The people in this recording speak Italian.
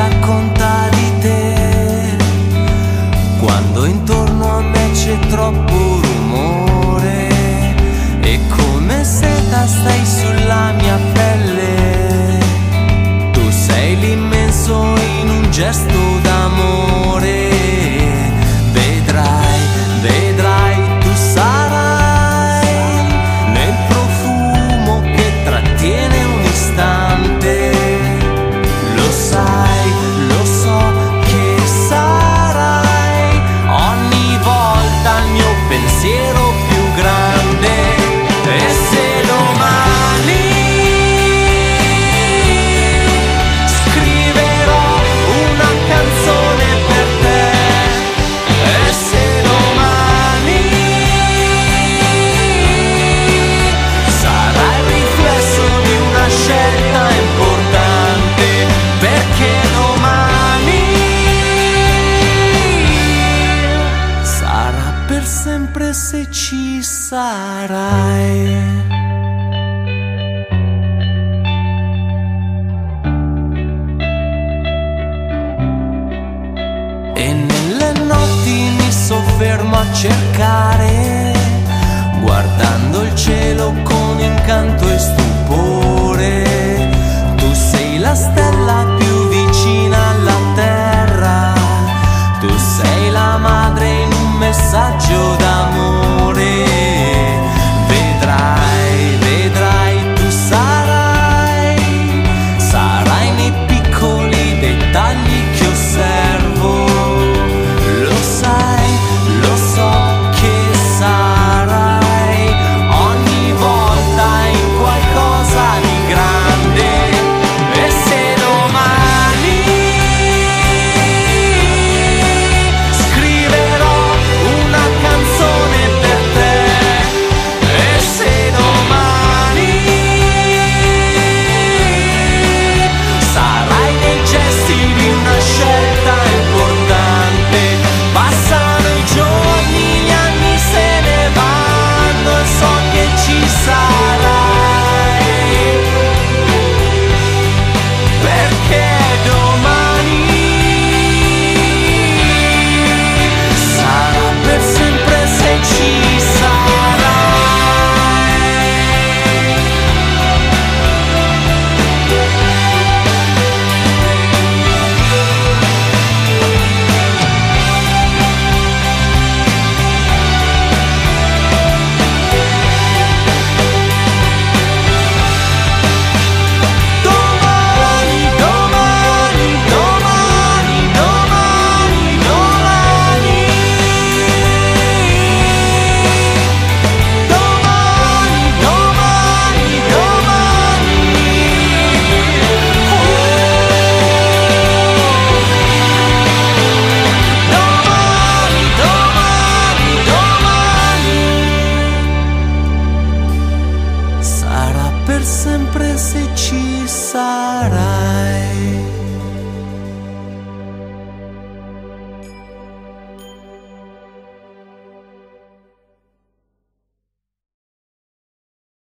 racconta di te. Quando intorno a me c'è troppo rumore e come seta stai sulla mia pelle tu sei l'immenso in un gesto sarai. E nelle notti mi soffermo a cercare, guardando il cielo con incanto e stupore. Tu sei la stella più vicina alla terra, tu sei la madre in un messaggio d'amore. sempre se ci sarai.